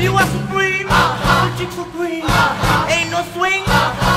You are supreme, uh-huh. the chicks so green. Uh-huh. Ain't no swing. Uh -huh.